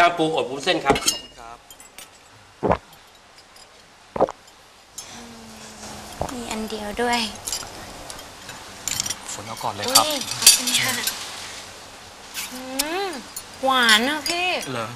ก้ามปูอบวุ้นเส้นครับ มีอันเดียวด้วยฝนเอาก่อนเลยครับ อุ๊ยขอบคุณค่ะอืมหวานอะพี่ เหรอ